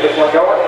get this one going.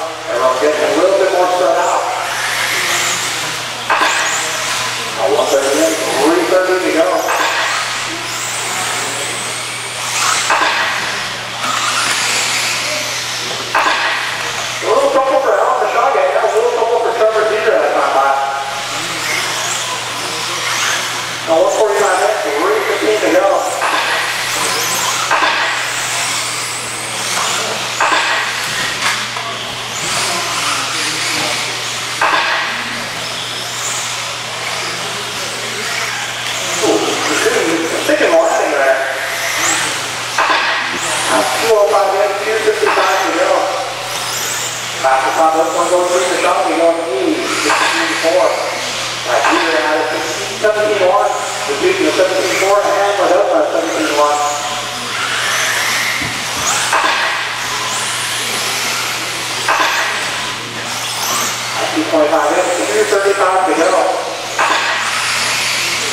Everyone's getting a little bit more spread out. Now, one thirty in, three thirty to go. A little trouble for Alan Meshaga, a little trouble for Trevor Dieter that time by. Now, one forty-five minutes, three fifteen to go. Ooh, Sticking landing there. Two oh five minutes, two fifty-five to go. To top, this one goes through the shot, we go E, sixteen four. Right, Peter had it seventeen one, the two to seventeen four, and Madoka seventeen one. Two twenty-five minutes, two thirty-five to go.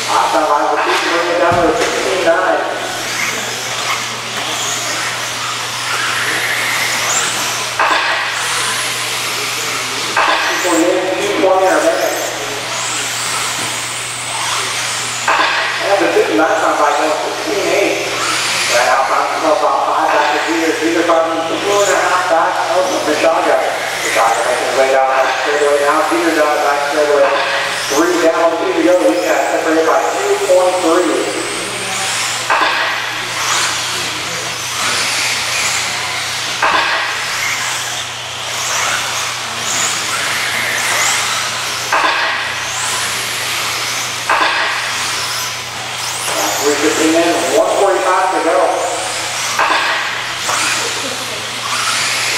Was teaching, bring it down to sixteen nine. Two forty-eight, two twenty in a minute. And the fifty last time by going sixteen eight. Right out front, come up about five back to Peter, Peter talking two and a half back out of Mishaga. Mishaga way down that straightaway now, Peter down the back straightaway. Three down, two to go, we got separated by two point three. Three fifteen in, one forty-five to go.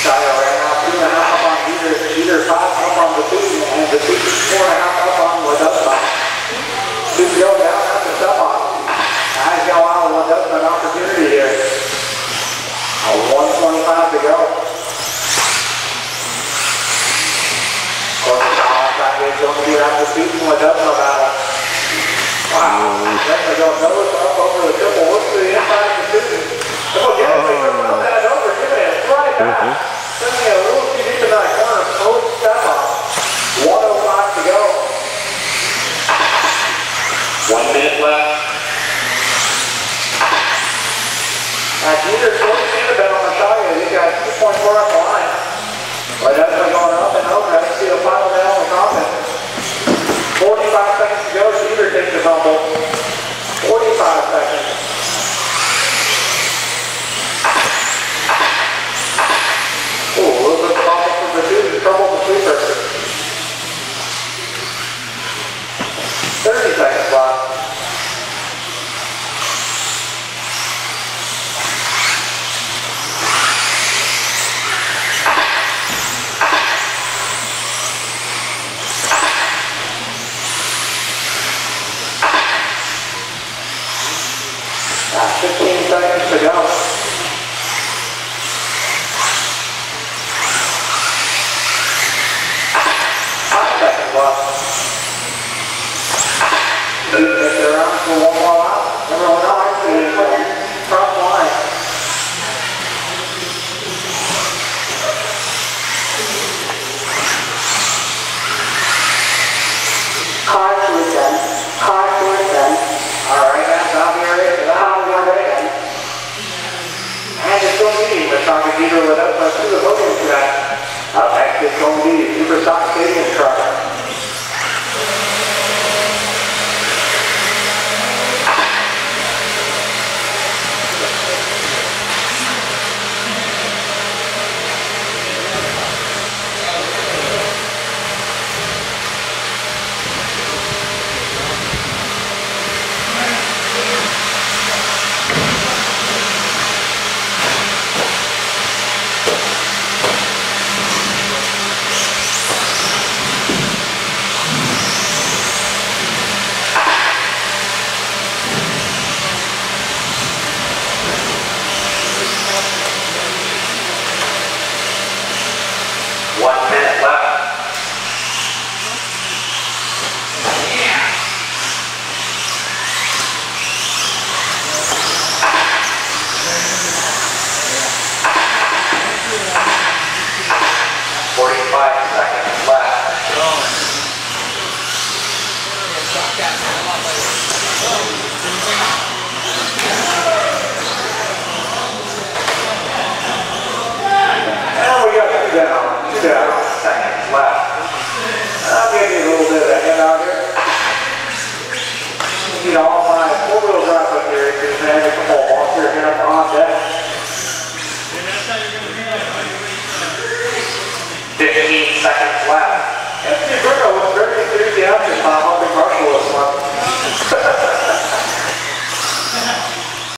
Shia right now, two and a half up on Peter, Peter five up on the two, and the two four and a half up on down. Eyes go out, an opportunity here. A one twenty-five to go. Course, the be beating Ledesma battle. Wow, Cooper.